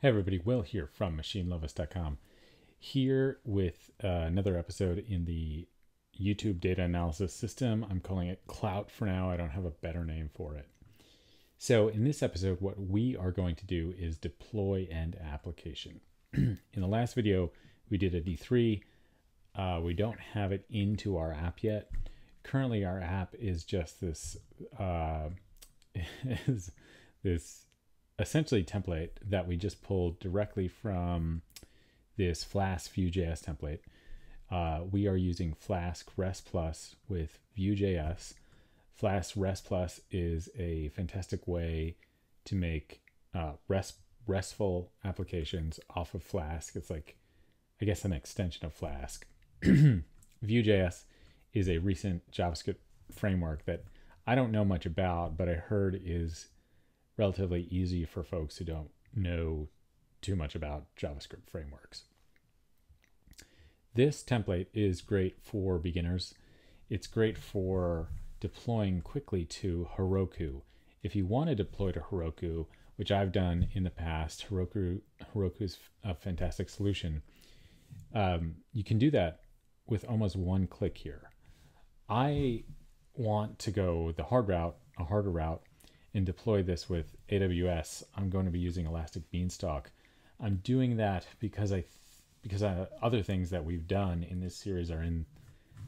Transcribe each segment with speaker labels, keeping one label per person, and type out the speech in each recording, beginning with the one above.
Speaker 1: Hey everybody, Will here from MachineLoveUs.com. Here with uh, another episode in the YouTube data analysis system. I'm calling it Clout for now. I don't have a better name for it. So in this episode, what we are going to do is deploy end application. in the last video, we did a D3. Uh, we don't have it into our app yet. Currently, our app is just this uh, is this essentially template that we just pulled directly from this Flask Vue.js template. Uh, we are using Flask REST Plus with Vue.js. Flask REST Plus is a fantastic way to make uh, REST, RESTful applications off of Flask. It's like, I guess, an extension of Flask. Vue.js is a recent JavaScript framework that I don't know much about, but I heard is relatively easy for folks who don't know too much about JavaScript frameworks. This template is great for beginners. It's great for deploying quickly to Heroku. If you want to deploy to Heroku, which I've done in the past, Heroku Heroku's a fantastic solution. Um, you can do that with almost one click here. I want to go the hard route, a harder route, and deploy this with AWS, I'm going to be using Elastic Beanstalk. I'm doing that because I, because I, other things that we've done in this series are in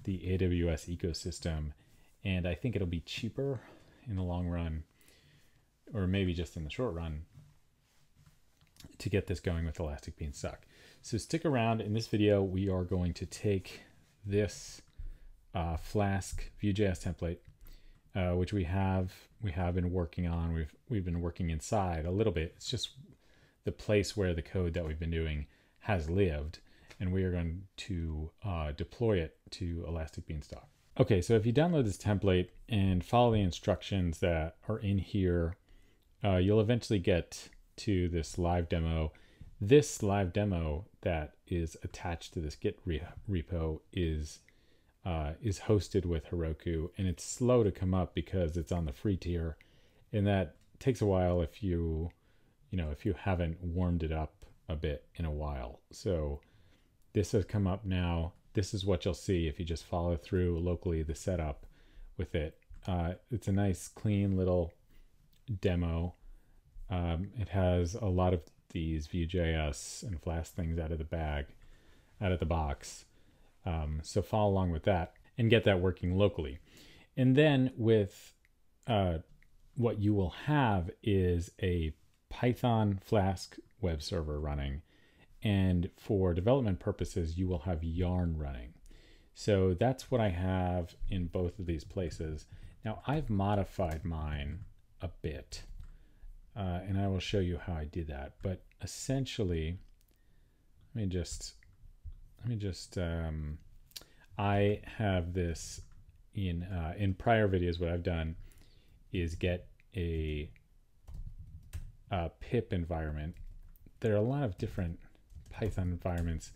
Speaker 1: the AWS ecosystem, and I think it'll be cheaper in the long run, or maybe just in the short run, to get this going with Elastic Beanstalk. So stick around. In this video, we are going to take this uh, Flask Vue.js template uh, which we have we have been working on. We've we've been working inside a little bit. It's just the place where the code that we've been doing has lived, and we are going to uh, deploy it to Elastic Beanstalk. Okay, so if you download this template and follow the instructions that are in here, uh, you'll eventually get to this live demo. This live demo that is attached to this Git re- repo is uh, is hosted with Heroku, and it's slow to come up because it's on the free tier, and that takes a while if you, you know, if you haven't warmed it up a bit in a while. So this has come up now. This is what you'll see if you just follow through locally the setup with it. Uh, it's a nice, clean little demo. Um, it has a lot of these Vue.js and Flask things out of the bag, out of the box. Um, so follow along with that and get that working locally. And then with uh, what you will have is a Python Flask web server running. And for development purposes, you will have Yarn running. So that's what I have in both of these places. Now I've modified mine a bit, uh, and I will show you how I did that. But essentially, let me just let me just um, I have this in uh, in prior videos. What I've done is get a, a pip environment. There are a lot of different Python environments.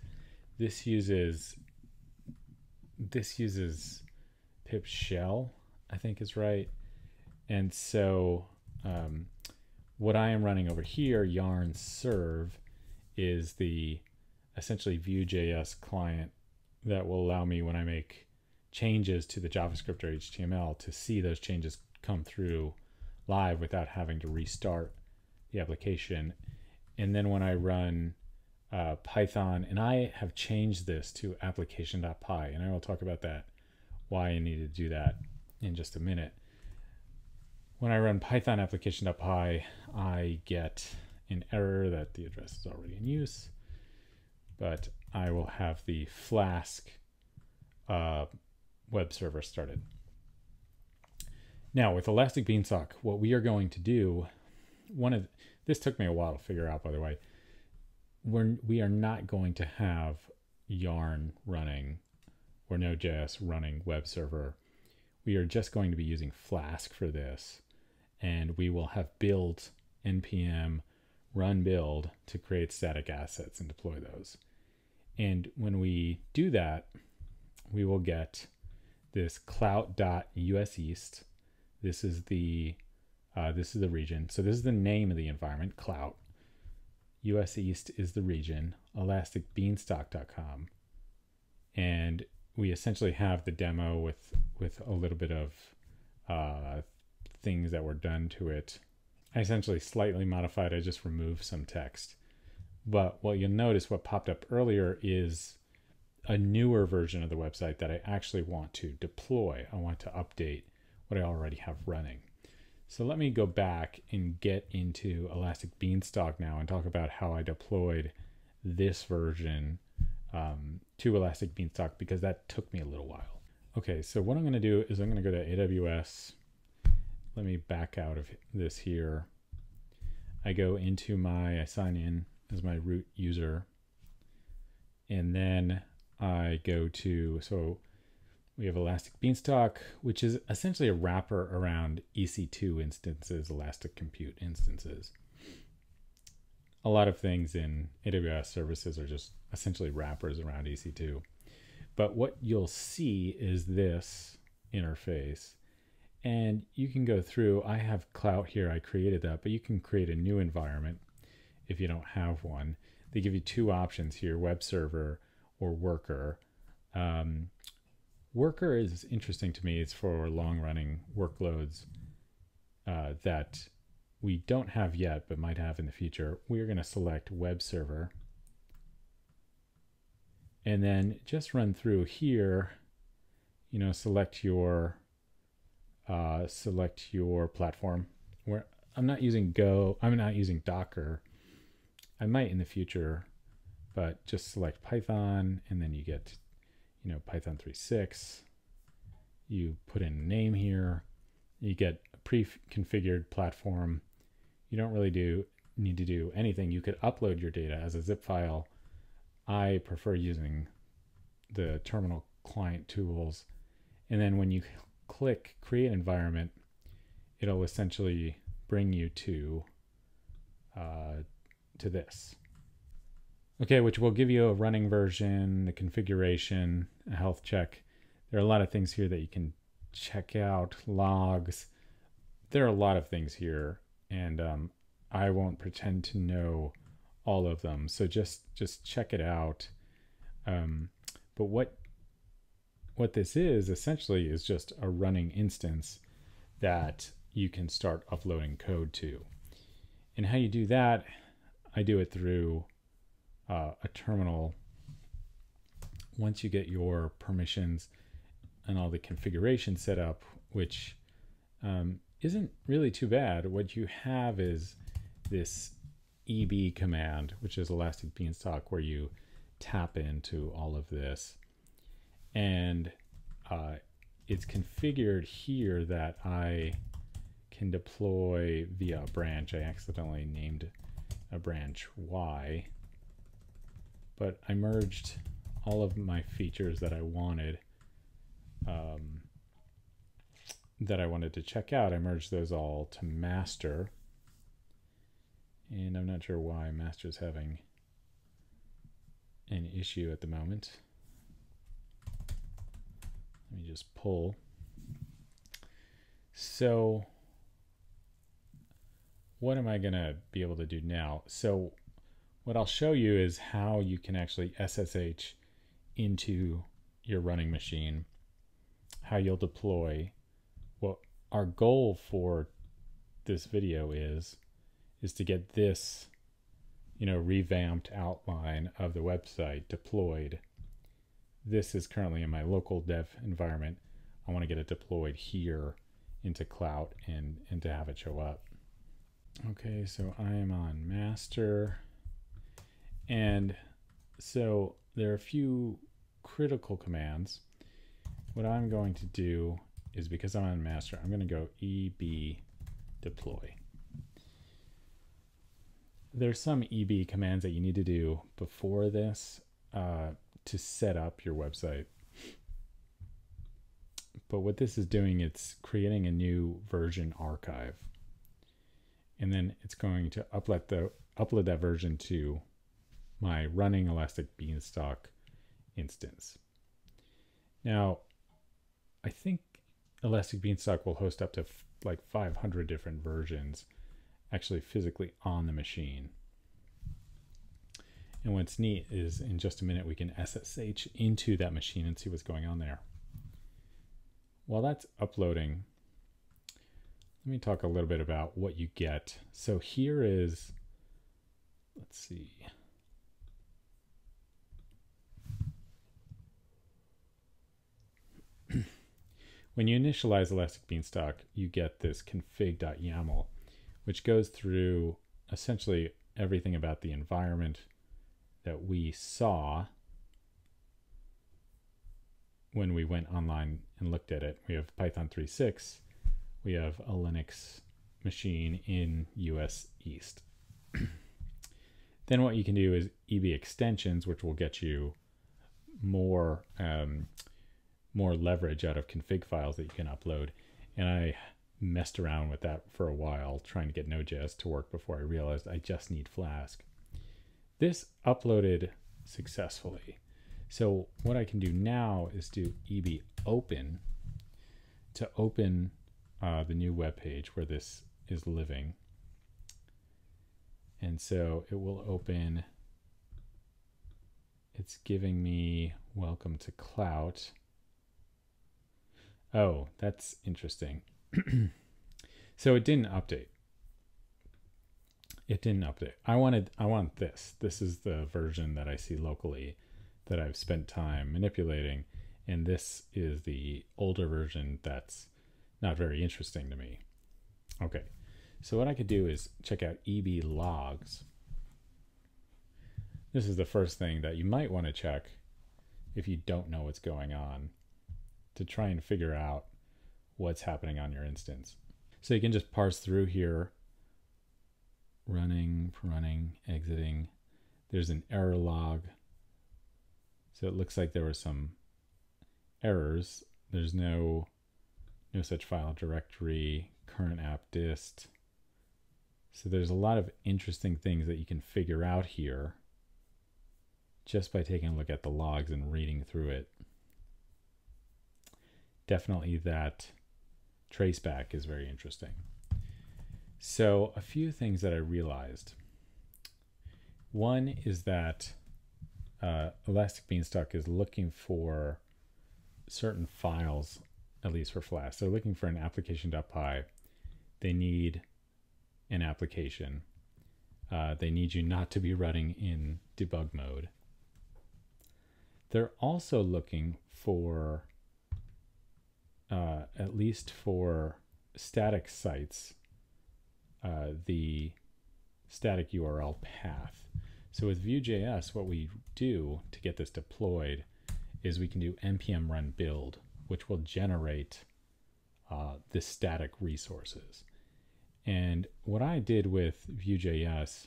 Speaker 1: This uses this uses pip shell, I think is right. And so um, what I am running over here, yarn serve, is the essentially Vue.js client that will allow me when I make changes to the JavaScript or HTML to see those changes come through live without having to restart the application. And then when I run uh, Python, and I have changed this to application.py, and I will talk about that, why I need to do that in just a minute. When I run Python application.py, I get an error that the address is already in use but I will have the Flask uh, web server started. Now with Elastic Beanstalk, what we are going to do, one of this took me a while to figure out, by the way. We're we are not going to have Yarn running or Node.js running web server. We are just going to be using Flask for this, and we will have build npm run build to create static assets and deploy those. And when we do that, we will get this clout.us east. This is the uh, this is the region. So this is the name of the environment, clout. US East is the region, elasticbeanstalk.com. And we essentially have the demo with with a little bit of uh, things that were done to it. I essentially slightly modified. I just removed some text. But what you'll notice, what popped up earlier is a newer version of the website that I actually want to deploy. I want to update what I already have running. So let me go back and get into Elastic Beanstalk now and talk about how I deployed this version um, to Elastic Beanstalk because that took me a little while. Okay, so what I'm going to do is I'm going to go to AWS. Let me back out of this here. I go into my, I sign in as my root user. And then I go to, so we have Elastic Beanstalk, which is essentially a wrapper around EC2 instances, Elastic Compute instances. A lot of things in AWS services are just essentially wrappers around EC2. But what you'll see is this interface. And you can go through, I have Clout here, I created that, but you can create a new environment if you don't have one. They give you two options here web server or worker. Um, worker is interesting to me. It's for long running workloads uh, that we don't have yet, but might have in the future. We're going to select web server and then just run through here, you know, select your uh, select your platform. Where I'm not using Go, I'm not using Docker. I might in the future, but just select Python and then you get, you know, Python 3.6. You put in a name here. You get a pre-configured platform. You don't really do need to do anything. You could upload your data as a zip file. I prefer using the terminal client tools. And then when you click create environment, it'll essentially bring you to uh, to this. Okay, which will give you a running version, the configuration, a health check. There are a lot of things here that you can check out, logs. There are a lot of things here, and um, I won't pretend to know all of them. So just just check it out. Um, but what what this is essentially is just a running instance that you can start uploading code to. And how you do that, I do it through uh, a terminal. Once you get your permissions and all the configuration set up, which um, isn't really too bad, what you have is this EB command, which is Elastic Beanstalk, where you tap into all of this. And uh, it's configured here that I can deploy via a branch. I accidentally named a branch Y, but I merged all of my features that I wanted um, that I wanted to check out. I merged those all to master. And I'm not sure why master is having an issue at the moment. Let me just pull. So what am I going to be able to do now? So what I'll show you is how you can actually SSH into your running machine, how you'll deploy. What our goal for this video is, is to get this you know, revamped outline of the website deployed. This is currently in my local dev environment. I want to get it deployed here into Clout and, and to have it show up. Okay, so I am on master. And so there are a few critical commands. What I'm going to do is because I'm on master, I'm going to go eb deploy there's some EB commands that you need to do before this uh, to set up your website. But what this is doing, it's creating a new version archive. And then it's going to upload the upload that version to my running Elastic Beanstalk instance. Now, I think Elastic Beanstalk will host up to like 500 different versions actually physically on the machine. And what's neat is in just a minute we can SSH into that machine and see what's going on there. While that's uploading, let me talk a little bit about what you get. So here is, let's see. when you initialize Elastic Beanstalk, you get this config.yaml, which goes through essentially everything about the environment that we saw when we went online and looked at it. We have Python 3.6, we have a Linux machine in US East. then what you can do is EB extensions, which will get you more um, more leverage out of config files that you can upload. And I messed around with that for a while, trying to get Node.js to work before I realized I just need Flask. This uploaded successfully. So what I can do now is do eb open to open uh, the new web page where this is living. And so it will open, it's giving me welcome to Clout. Oh, that's interesting. so it didn't update. It didn't update. I wanted I want this. This is the version that I see locally that I've spent time manipulating and this is the older version that's not very interesting to me. Okay. So what I could do is check out EB logs. This is the first thing that you might want to check if you don't know what's going on to try and figure out what's happening on your instance. So you can just parse through here, running, running, exiting. There's an error log. So it looks like there were some errors. There's no no such file directory, current app dist. So there's a lot of interesting things that you can figure out here just by taking a look at the logs and reading through it definitely that traceback is very interesting. So, a few things that I realized. One is that uh, Elastic Beanstalk is looking for certain files, at least for Flask. They're looking for an application.py. They need an application. Uh, they need you not to be running in debug mode. They're also looking for uh, at least for static sites, uh, the static URL path. So with Vue.js, what we do to get this deployed is we can do npm run build, which will generate uh, the static resources. And what I did with Vue.js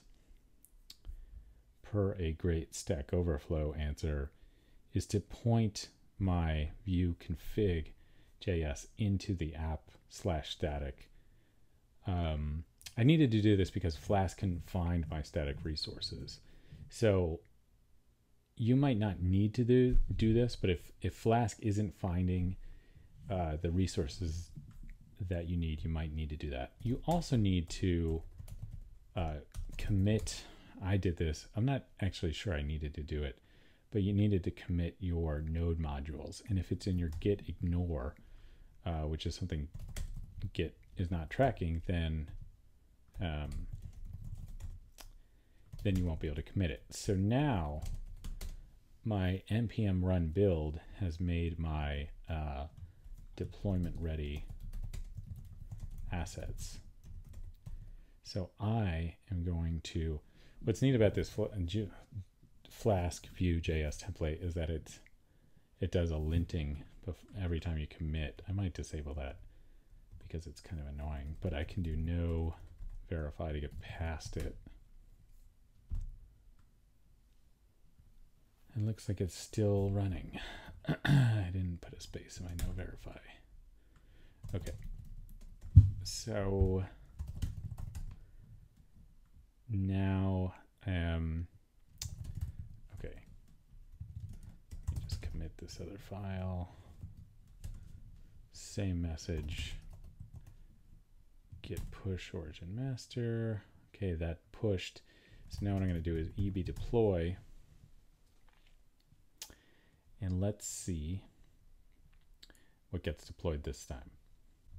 Speaker 1: per a great Stack Overflow answer is to point my Vue config JS into the app slash static. Um, I needed to do this because Flask can find my static resources. So you might not need to do, do this, but if, if Flask isn't finding uh, the resources that you need, you might need to do that. You also need to uh, commit. I did this. I'm not actually sure I needed to do it, but you needed to commit your node modules. And if it's in your git ignore, uh, which is something Git is not tracking, then um, then you won't be able to commit it. So now my npm run build has made my uh, deployment ready assets. So I am going to, what's neat about this Flask Vue.js template is that it, it does a linting every time you commit. I might disable that because it's kind of annoying, but I can do no verify to get past it. It looks like it's still running. I didn't put a space in my no verify. Okay. So now um okay. Let me just commit this other file. Same message. Git push origin master. Okay, that pushed. So now what I'm going to do is eb deploy And let's see what gets deployed this time.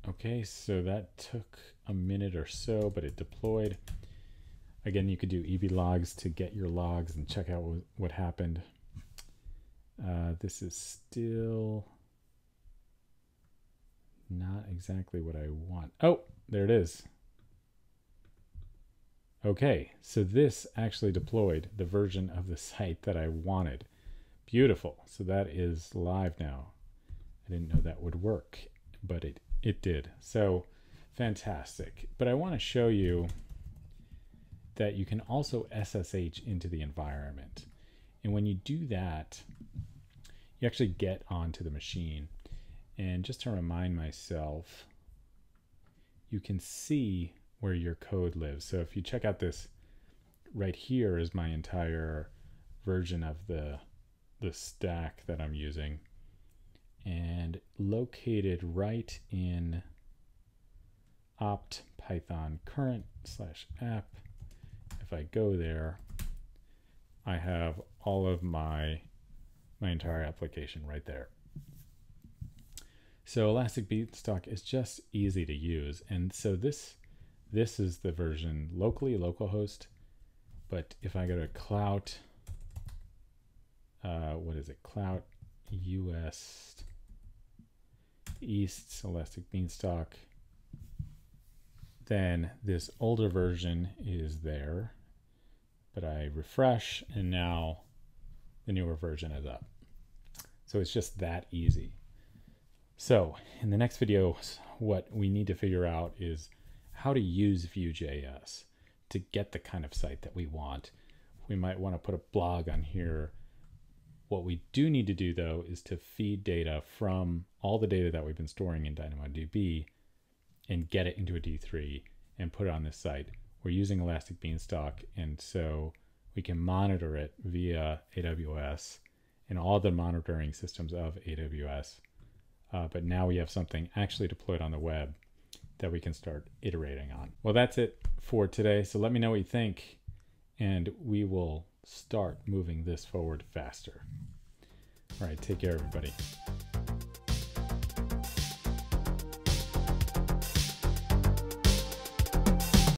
Speaker 1: Okay, so that took a minute or so, but it deployed. Again, you could do EB logs to get your logs and check out what happened. Uh, this is still not exactly what I want. Oh, there it is. Okay, so this actually deployed the version of the site that I wanted. Beautiful. So that is live now. I didn't know that would work, but it, it did. So fantastic. But I want to show you that you can also SSH into the environment. And when you do that, you actually get onto the machine. And just to remind myself, you can see where your code lives. So if you check out this right here is my entire version of the the stack that I'm using and located right in opt python current slash app if I go there I have all of my my entire application right there so Elastic Beanstalk is just easy to use and so this this is the version locally, localhost. But if I go to Clout, uh, what is it? Clout US East Elastic Beanstalk. Then this older version is there, but I refresh and now the newer version is up. So it's just that easy. So in the next video, what we need to figure out is how to use Vue.js to get the kind of site that we want. We might want to put a blog on here. What we do need to do though is to feed data from all the data that we've been storing in DynamoDB and get it into a D3 and put it on this site. We're using Elastic Beanstalk and so we can monitor it via AWS and all the monitoring systems of AWS. Uh, but now we have something actually deployed on the web that we can start iterating on. Well, that's it for today. So let me know what you think, and we will start moving this forward faster. All right, take care, everybody.